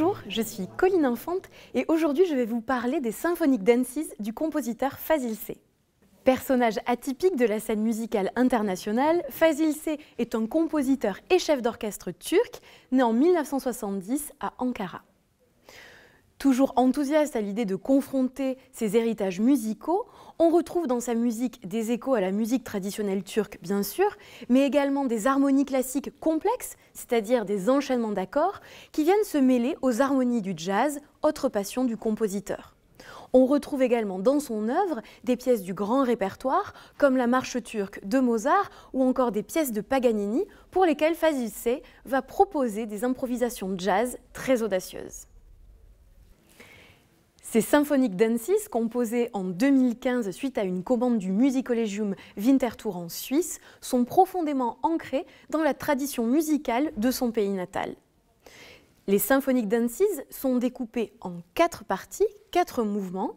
Bonjour, je suis Colline Infante et aujourd'hui je vais vous parler des Symphonic Dances du compositeur Fazil C. Personnage atypique de la scène musicale internationale, Fazil C est un compositeur et chef d'orchestre turc né en 1970 à Ankara. Toujours enthousiaste à l'idée de confronter ses héritages musicaux, on retrouve dans sa musique des échos à la musique traditionnelle turque, bien sûr, mais également des harmonies classiques complexes, c'est-à-dire des enchaînements d'accords, qui viennent se mêler aux harmonies du jazz, autre passion du compositeur. On retrouve également dans son œuvre des pièces du grand répertoire, comme la marche turque de Mozart ou encore des pièces de Paganini, pour lesquelles Fazil C va proposer des improvisations jazz très audacieuses. Ces Symphonic Dances, composées en 2015 suite à une commande du Musicollegium Winterthur en Suisse, sont profondément ancrées dans la tradition musicale de son pays natal. Les Symphonic Dances sont découpées en quatre parties, quatre mouvements.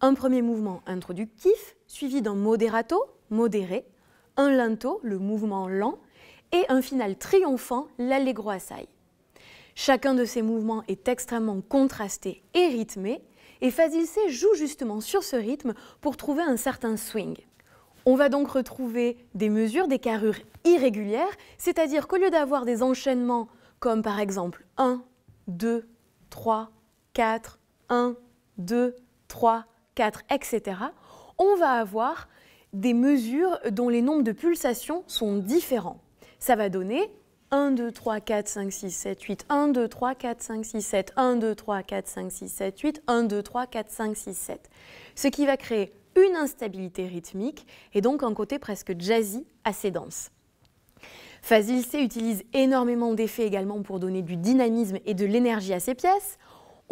Un premier mouvement introductif, suivi d'un moderato, modéré, un lento, le mouvement lent, et un final triomphant, l'allegro assai. Chacun de ces mouvements est extrêmement contrasté et rythmé, et Fazil C joue justement sur ce rythme pour trouver un certain swing. On va donc retrouver des mesures, des carrures irrégulières, c'est-à-dire qu'au lieu d'avoir des enchaînements comme par exemple 1, 2, 3, 4, 1, 2, 3, 4, etc., on va avoir des mesures dont les nombres de pulsations sont différents. Ça va donner 1, 2, 3, 4, 5, 6, 7, 8, 1, 2, 3, 4, 5, 6, 7, 1, 2, 3, 4, 5, 6, 7, 8, 1, 2, 3, 4, 5, 6, 7. Ce qui va créer une instabilité rythmique et donc un côté presque jazzy assez dense. Fazil C utilise énormément d'effets également pour donner du dynamisme et de l'énergie à ses pièces.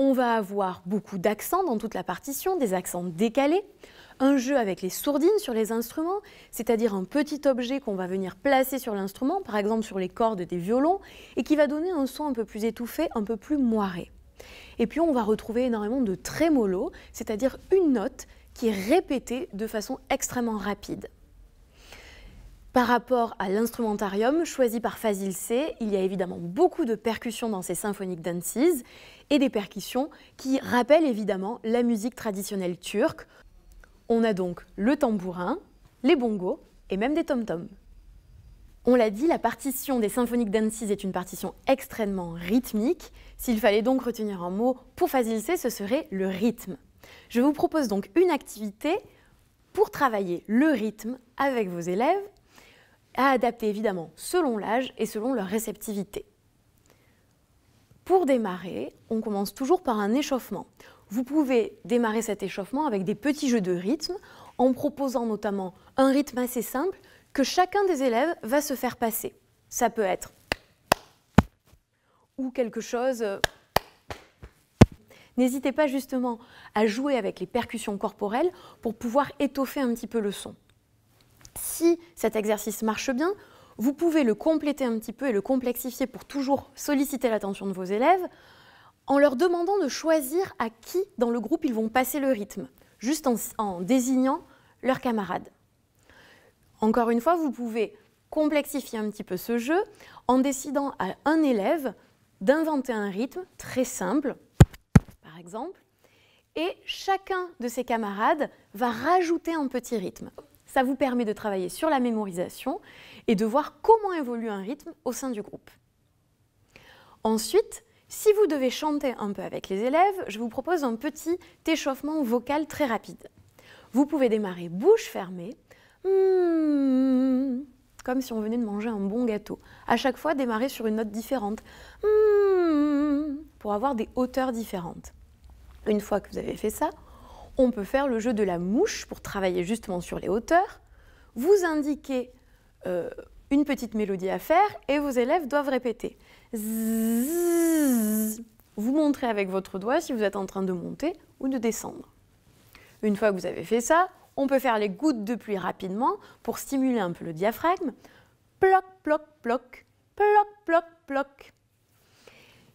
On va avoir beaucoup d'accents dans toute la partition, des accents décalés un jeu avec les sourdines sur les instruments, c'est-à-dire un petit objet qu'on va venir placer sur l'instrument, par exemple sur les cordes des violons, et qui va donner un son un peu plus étouffé, un peu plus moiré. Et puis on va retrouver énormément de trémolo, c'est-à-dire une note qui est répétée de façon extrêmement rapide. Par rapport à l'instrumentarium choisi par Fazil C, il y a évidemment beaucoup de percussions dans ces symphoniques dances et des percussions qui rappellent évidemment la musique traditionnelle turque, on a donc le tambourin, les bongos et même des tom-toms. On l'a dit, la partition des Symphonic Dances est une partition extrêmement rythmique. S'il fallait donc retenir un mot pour faciliter, ce serait le rythme. Je vous propose donc une activité pour travailler le rythme avec vos élèves, à adapter évidemment selon l'âge et selon leur réceptivité. Pour démarrer, on commence toujours par un échauffement. Vous pouvez démarrer cet échauffement avec des petits jeux de rythme en proposant notamment un rythme assez simple que chacun des élèves va se faire passer. Ça peut être ou quelque chose. N'hésitez pas justement à jouer avec les percussions corporelles pour pouvoir étoffer un petit peu le son. Si cet exercice marche bien, vous pouvez le compléter un petit peu et le complexifier pour toujours solliciter l'attention de vos élèves en leur demandant de choisir à qui dans le groupe ils vont passer le rythme, juste en, désignant leurs camarades. Encore une fois, vous pouvez complexifier un petit peu ce jeu en décidant à un élève d'inventer un rythme très simple, par exemple, et chacun de ses camarades va rajouter un petit rythme. Ça vous permet de travailler sur la mémorisation et de voir comment évolue un rythme au sein du groupe. Ensuite, si vous devez chanter un peu avec les élèves, je vous propose un petit échauffement vocal très rapide. Vous pouvez démarrer bouche fermée, hmm, comme si on venait de manger un bon gâteau. À chaque fois, démarrer sur une note différente, hmm, pour avoir des hauteurs différentes. Une fois que vous avez fait ça, on peut faire le jeu de la mouche pour travailler justement sur les hauteurs. Vous indiquez euh, une petite mélodie à faire et vos élèves doivent répéter. Vous montrez avec votre doigt si vous êtes en train de monter ou de descendre. Une fois que vous avez fait ça, on peut faire les gouttes de pluie rapidement pour stimuler un peu le diaphragme. Ploc, ploc, ploc, ploc, ploc, ploc.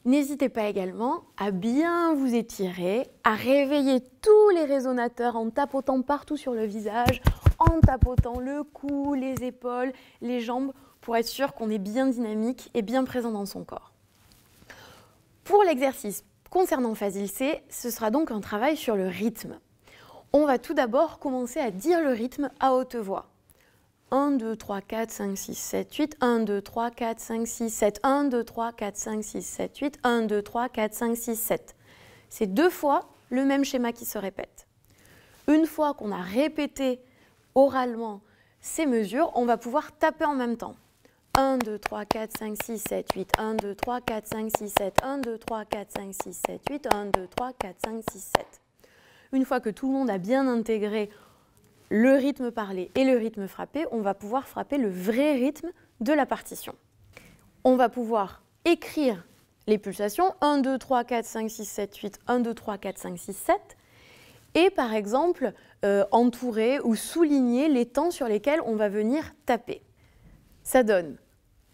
N'hésitez pas également à bien vous étirer, à réveiller tous les résonateurs en tapotant partout sur le visage, en tapotant le cou, les épaules, les jambes, pour être sûr qu'on est bien dynamique et bien présent dans son corps. Pour l'exercice concernant Facile C, ce sera donc un travail sur le rythme. On va tout d'abord commencer à dire le rythme à haute voix. 1, 2, 3, 4, 5, 6, 7, 8, 1, 2, 3, 4, 5, 6, 7, 1, 2, 3, 4, 5, 6, 7, 8, 1, 2, 3, 4, 5, 6, 7. C'est deux fois le même schéma qui se répète. Une fois qu'on a répété oralement ces mesures, on va pouvoir taper en même temps. 1, 2, 3, 4, 5, 6, 7, 8, 1, 2, 3, 4, 5, 6, 7, 1, 2, 3, 4, 5, 6, 7, 8, 1, 2, 3, 4, 5, 6, 7. Une fois que tout le monde a bien intégré le rythme parlé et le rythme frappé, on va pouvoir frapper le vrai rythme de la partition. On va pouvoir écrire les pulsations 1, 2, 3, 4, 5, 6, 7, 8, 1, 2, 3, 4, 5, 6, 7 et par exemple euh, entourer ou souligner les temps sur lesquels on va venir taper. Ça donne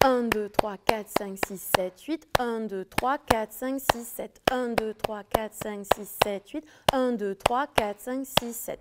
1, 2, 3, 4, 5, 6, 7, 8, 1, 2, 3, 4, 5, 6, 7, 1, 2, 3, 4, 5, 6, 7, 8, 1, 2, 3, 4, 5, 6, 7.